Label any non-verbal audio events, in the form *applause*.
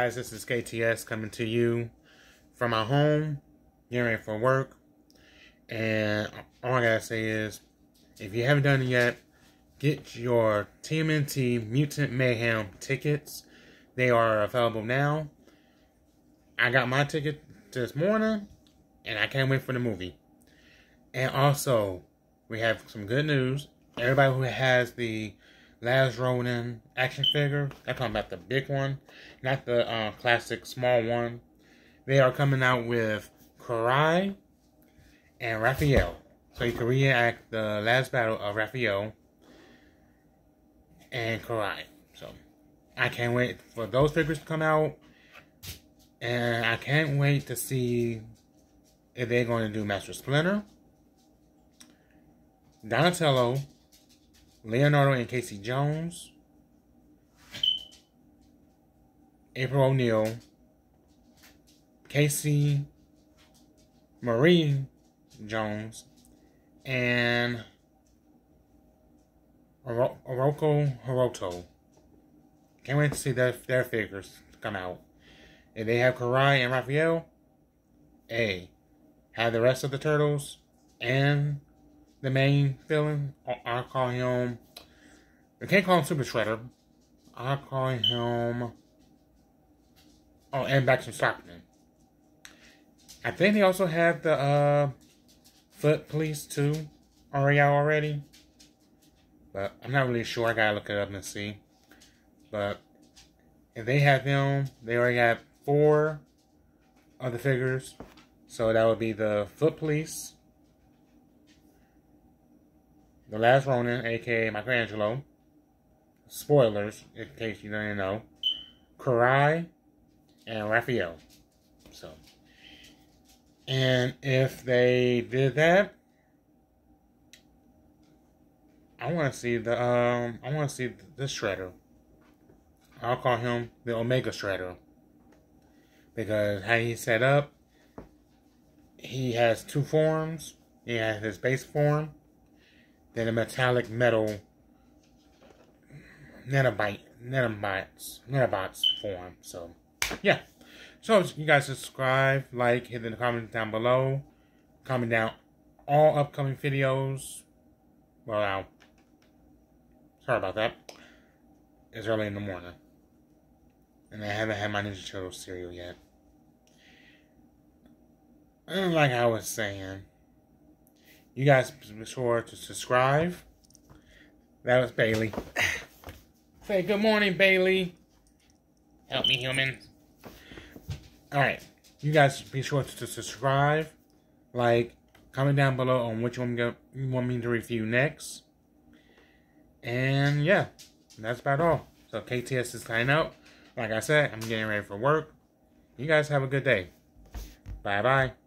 Guys, this is KTS coming to you from my home, getting ready for work. And all I gotta say is, if you haven't done it yet, get your TMNT Mutant Mayhem tickets. They are available now. I got my ticket this morning, and I can't wait for the movie. And also, we have some good news. Everybody who has the Last Ronin action figure, I'm talking about the big one, not the uh, classic small one. They are coming out with Karai and Raphael. So you can reenact the last battle of Raphael and Karai. So I can't wait for those figures to come out. And I can't wait to see if they're going to do Master Splinter, Donatello, Leonardo and Casey Jones, April O'Neil, Casey Marie Jones, and Oroku Hiroto. Can't wait to see their, their figures come out. If they have Karai and Raphael, A. Have the rest of the turtles and the main villain. I call him. I can't call him Super Shredder. I call him. Oh, and Baxter Stockman. I think they also have the uh, Foot Police too already out already. But I'm not really sure. I gotta look it up and see. But if they have them, they already have four of the figures. So that would be the Foot Police, the Last Ronin, aka Michelangelo. Spoilers, in case you didn't know. Karai and Raphael. So, and if they did that, I want to see the um, I want to see the Shredder. I'll call him the Omega Shredder because how he's set up, he has two forms. He has his base form, then a metallic metal nanobite, nanobots, nanobots form. So, yeah. So you guys subscribe, like, hit the comments down below, comment down all upcoming videos. Well, now, sorry about that. It's early in the morning. And I haven't had my Ninja Turtle cereal yet. Like I was saying, you guys be sure to subscribe. That was Bailey. *sighs* Say good morning, Bailey. Help me, human. Alright. You guys be sure to subscribe, like, comment down below on which one you want me to review next. And yeah, that's about all. So KTS is signing out. Like I said, I'm getting ready for work. You guys have a good day. Bye bye.